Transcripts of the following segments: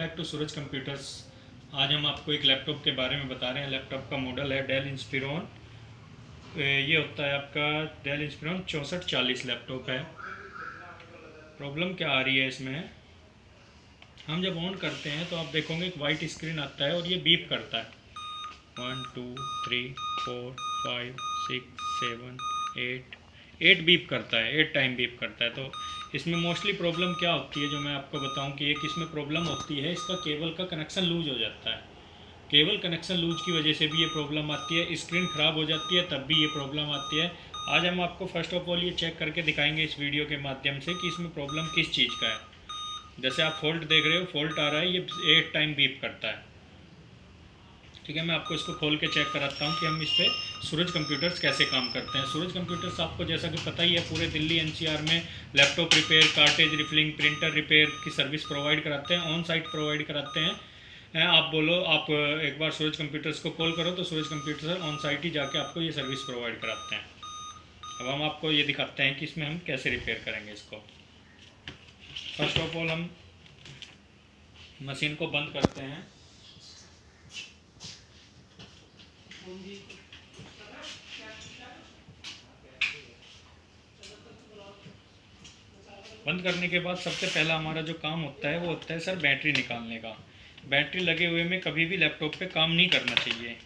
Back to Suraj computers. आज हम आपको एक लैपटॉप के बारे में बता रहे हैं। लैपटॉप का मॉडल है डेल इंस्पिरोन। ये होता है आपका डेल इंस्पिरोन चौंसठ चालीस लैपटॉप है। प्रॉब्लम क्या आ रही है इसमें? हम जब ऑन करते हैं तो आप देखोगे एक वाइट स्क्रीन आता है और ये बीप करता है। One two three four five six seven eight eight beep करता है एट टाइम बीप करता है। तो इसमें मोस्टली प्रॉब्लम क्या होती है जो मैं आपको बताऊँ कि एक इसमें प्रॉब्लम होती है, इसका केबल का कनेक्शन लूज हो जाता है। केबल कनेक्शन लूज की वजह से भी ये प्रॉब्लम आती है स्क्रीन ख़राब हो जाती है, तब भी ये प्रॉब्लम आती है। आज हम आपको फ़र्स्ट ऑफ़ ऑल ये चेक करके दिखाएँगे इस वीडियो के माध्यम से कि इसमें प्रॉब्लम किस चीज़ का है। जैसे आप फॉल्ट देख रहे हो फॉल्ट आ रहा है, ये एट टाइम बीप करता है। ठीक है, मैं आपको इसको खोल के चेक कराता हूँ कि हम इस पर सूरज कंप्यूटर्स कैसे काम करते हैं। सूरज कंप्यूटर्स आपको जैसा कि पता ही है, पूरे दिल्ली एनसीआर में laptop repair cartridge refilling printer repair की सर्विस प्रोवाइड कराते हैं ऑन साइट प्रोवाइड कराते हैं। आप बोलो, आप एक बार सूरज कंप्यूटर्स को कॉल करो तो सूरज कंप्यूटर्स ऑन साइट ही जाके आपको ये सर्विस प्रोवाइड कराते हैं। अब हम आपको ये दिखाते हैं कि इसमें हम कैसे रिपेयर करेंगे इसको। फ़र्स्ट ऑफ़ ऑल हम मशीन को बंद करते हैं। बंद करने के बाद सबसे पहला हमारा जो काम होता है, वो होता है, सर, बैटरी निकालने का। बैटरी लगे हुए में कभी भी लैपटॉप पे काम नहीं करना चाहिए।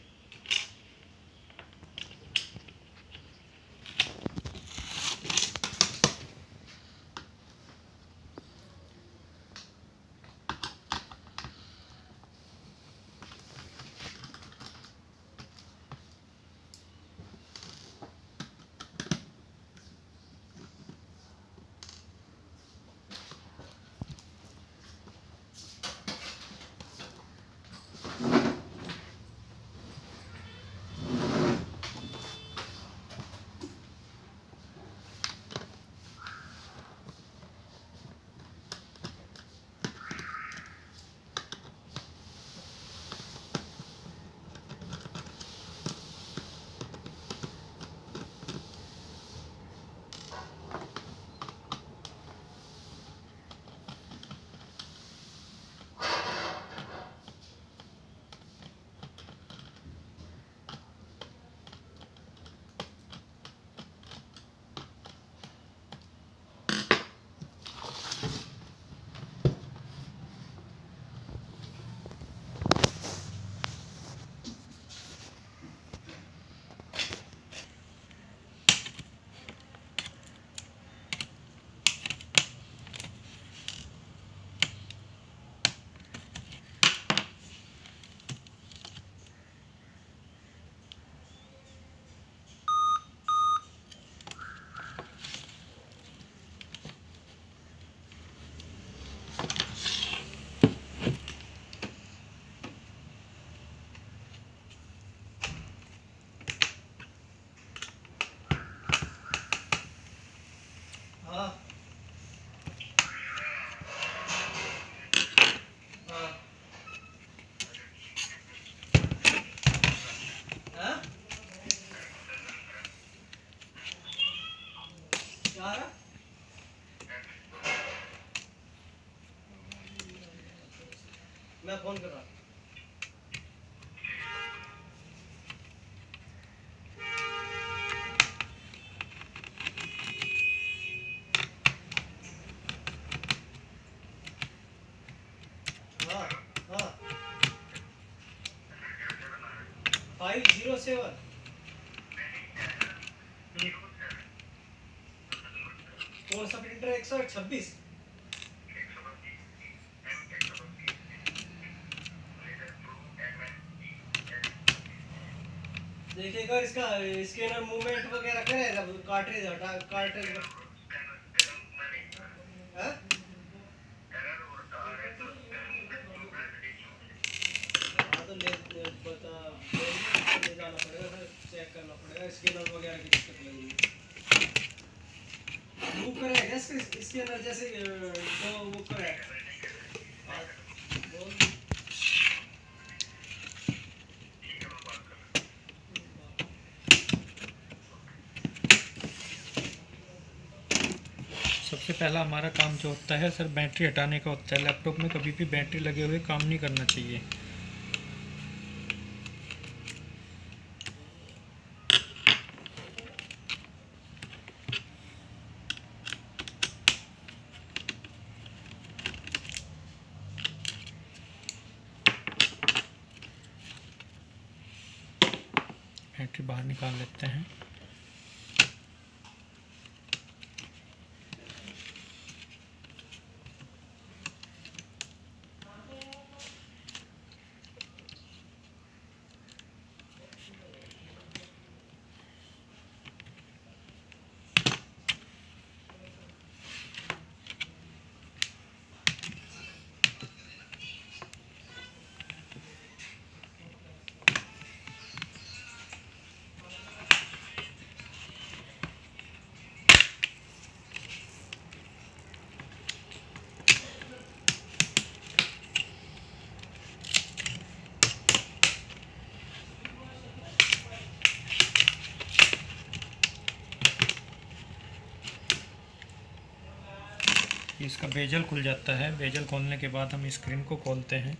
मैं फ़ोन कर रहा फाइव ज़ीरो सेवन कौन सा प्रिंटर एक सौ छब्बीस। देखिएगा इसका स्कैनर मूवमेंट वगैरह करेगा कार्ट्रेज हटा कार्ट्रेज हाँ? हाँ, तो स्कैनर वगैरह की दिक्कत लगी मूव करेगा इसका स्कैनर जैसे तो वो करेगा हाँ, बोल। सबसे पहला हमारा काम जो होता है सर बैटरी हटाने का होता है। लैपटॉप में कभी भी बैटरी लगे हुए काम नहीं करना चाहिए। बैटरी बाहर निकाल लेते हैं। इसका बेजल खुल जाता है। बेजल खोलने के बाद हम स्क्रीन को खोलते हैं।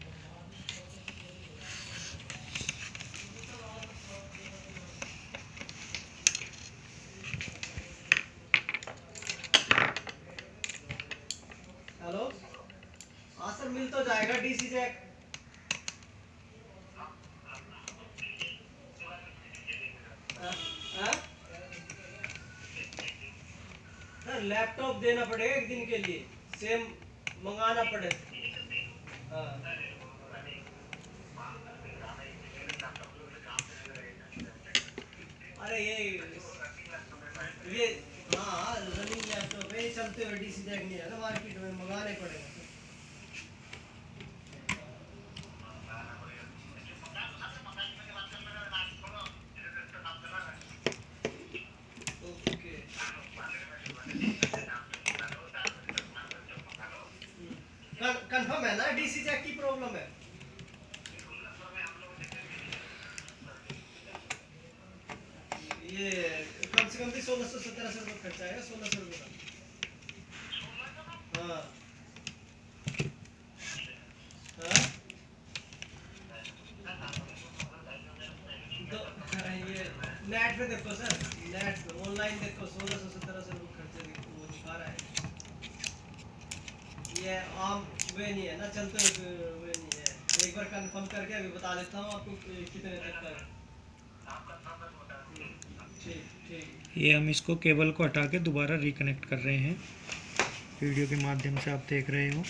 हेलो हाँ सर, मिल तो जाएगा डीसी जैक लैपटॉप देना पड़ेगा एक दिन के लिए। सेम मंगाना पड़े। हाँ। अरे ये ये हाँ रनिंग लैपटॉप है, ये चलते हुए डीसी देखने मार्केट में मंगाने पड़ेगा ओके कंफर्म है ना डीसी जैक की प्रॉब्लम है ये कम से कम भी सोलह सौ सत्रह सौ रुपये खर्चा आएगा सोलह सौ रुपये का हाँ हाँ तो ये नेट पे देखो सर नेट पे ऑनलाइन देखो सोलह सौ सत्रह सौ रुपये खर्चे देखो वो दिखा रहा है ये आम वे नहीं है, ना चलते वे नहीं है। एक बार कंफर्म करके अभी बता देता हूँ आपको कितने तक का ये हम इसको केबल को हटा के दोबारा रिकनेक्ट कर रहे हैं। वीडियो के माध्यम से आप देख रहे हो।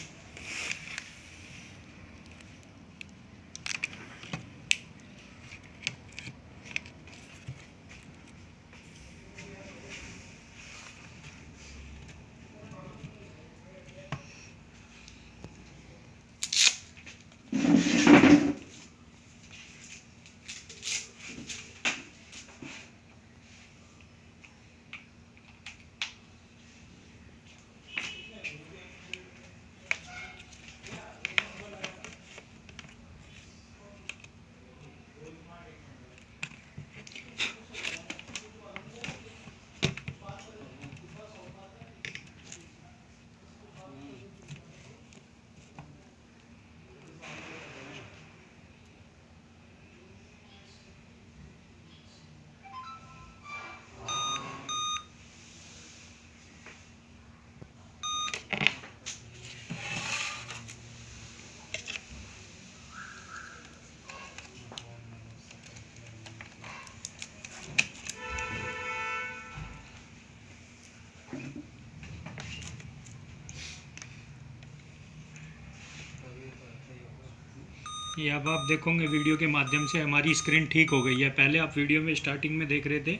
ये अब आप देखोगे वीडियो के माध्यम से हमारी स्क्रीन ठीक हो गई है। पहले आप वीडियो में स्टार्टिंग में देख रहे थे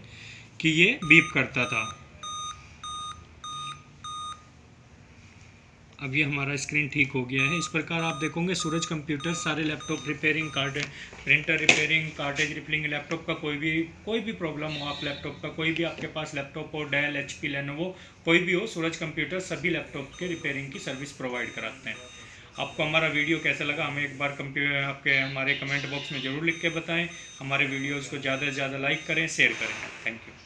कि ये बीप करता था। अब ये हमारा स्क्रीन ठीक हो गया है। इस प्रकार आप देखोगे सूरज कंप्यूटर सारे laptop repairing card printer repairing cartridge repairing laptop का कोई भी कोई भी प्रॉब्लम हो आप लैपटॉप का, कोई भी आपके पास लैपटॉप हो डेल एच पी कोई भी हो, सूरज कंप्यूटर सभी लैपटॉप के रिपेयरिंग की सर्विस प्रोवाइड कराते हैं। आपको हमारा वीडियो कैसा लगा, हमें एक बार आपके, हमारे कमेंट बॉक्स में ज़रूर लिख के बताएँ। हमारे वीडियोज़ को ज़्यादा से ज़्यादा लाइक करें शेयर करें। Thank you